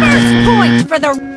First point for the